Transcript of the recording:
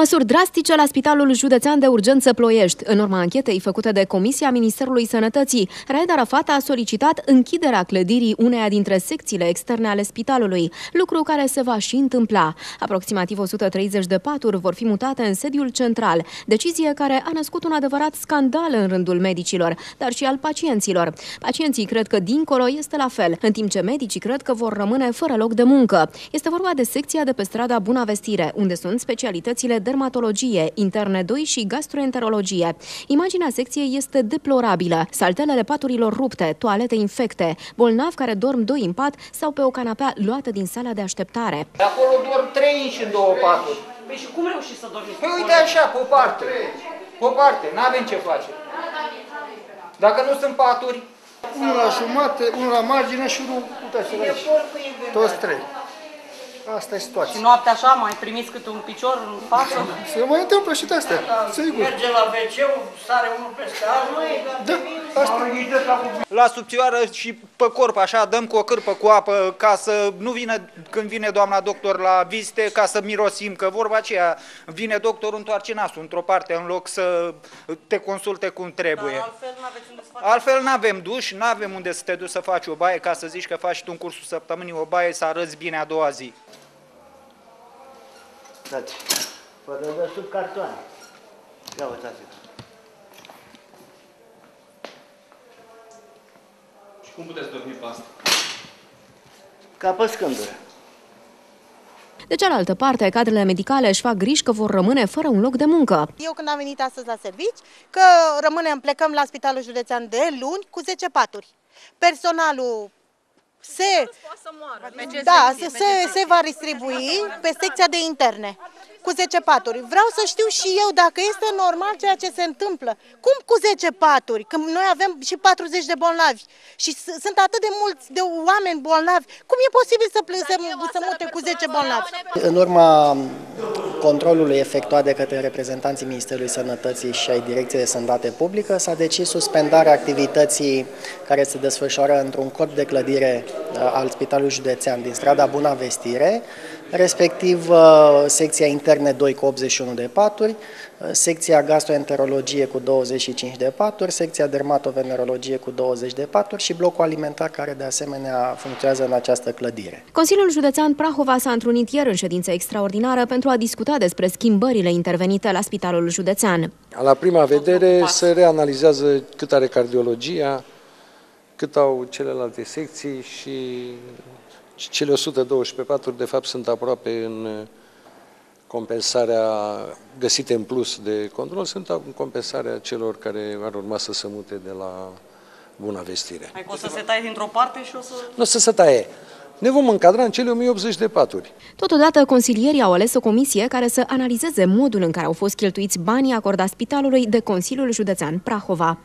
Măsuri drastice la Spitalul Județean de Urgență Ploiești. În urma anchetei făcute de Comisia Ministerului Sănătății, Raed Arafat a solicitat închiderea clădirii uneia dintre secțiile externe ale spitalului, lucru care se va și întâmpla. Aproximativ 130 de paturi vor fi mutate în sediul central, decizie care a născut un adevărat scandal în rândul medicilor, dar și al pacienților. Pacienții cred că dincolo este la fel, în timp ce medicii cred că vor rămâne fără loc de muncă. Este vorba de secția de pe strada Buna Vestire, unde sunt specialitățile dermatologie, interne 2 și gastroenterologie. Imaginea secției este deplorabilă. Saltelele paturilor rupte, toalete infecte, bolnavi care dorm doi în pat sau pe o canapea luată din sala de așteptare. Acolo dorm trei inși în două paturi. Păi și cum reușiți să dormiți? Păi uite așa, pe o parte. Pe o parte, n-avem ce face. Dacă nu sunt paturi, Unul la jumate, unul la margine și unul putea să aici. Toți trei. Asta e Și situația. noaptea așa mai primiți câte un picior în față? Se mai întâmplă și de astea, sigur. Merge la wc sare unul peste altul. Da, asta la subțioară și pe corp, așa, dăm cu o cârpă cu apă ca să nu vină, când vine doamna doctor la vizite, ca să mirosim, că vorba aceea, vine doctorul, întoarce nasul într-o parte în loc să te consulte cum trebuie. Altfel nu aveți unde să faceți. Altfel nu avem duș, nu avem unde să te duci să faci o baie, ca să zici că faci tu în cursul săptămânii o baie să arăți bine a doua zi. Uitați, fără de sub cartoane. Ia uitați. Și cum puteți dormi pe asta? Ca pe scândură. De cealaltă parte, cadrele medicale își fac griji că vor rămâne fără un loc de muncă. Eu când am venit astăzi la servici, că rămânem, plecăm la Spitalul Județean de luni cu 10 paturi. Personalul se, da, se, se, se va distribui pe secția de interne cu 10 paturi. Vreau să știu și eu dacă este normal ceea ce se întâmplă. Cum cu 10 paturi? Când noi avem și 40 de bolnavi și s- sunt atât de mulți de oameni bolnavi, cum e posibil să, ple- să, să mute cu 10 bolnavi? În urma controlului efectuat de către reprezentanții Ministerului Sănătății și ai Direcției de Sănătate Publică, s-a decis suspendarea activității care se desfășoară într-un corp de clădire uh, al Spitalului Județean din strada Buna Vestire, respectiv uh, secția interne 2 cu 81 de paturi, uh, secția gastroenterologie cu 25 de paturi, secția dermatovenerologie cu 20 de paturi și blocul alimentar care de asemenea funcționează în această clădire. Consiliul Județean Prahova s-a întrunit ieri în ședință extraordinară pentru a discuta despre schimbările intervenite la Spitalul Județean. La prima vedere se reanalizează cât are cardiologia, cât au celelalte secții și cele 112 paturi de fapt sunt aproape în compensarea găsite în plus de control, sunt în compensarea celor care ar urma să se mute de la Buna Vestire. Mai o să se taie dintr-o parte și o să... Nu o să se taie. Ne vom încadra în cele 1080 de paturi. Totodată, consilierii au ales o comisie care să analizeze modul în care au fost cheltuiți banii acordați spitalului de Consiliul Județean Prahova.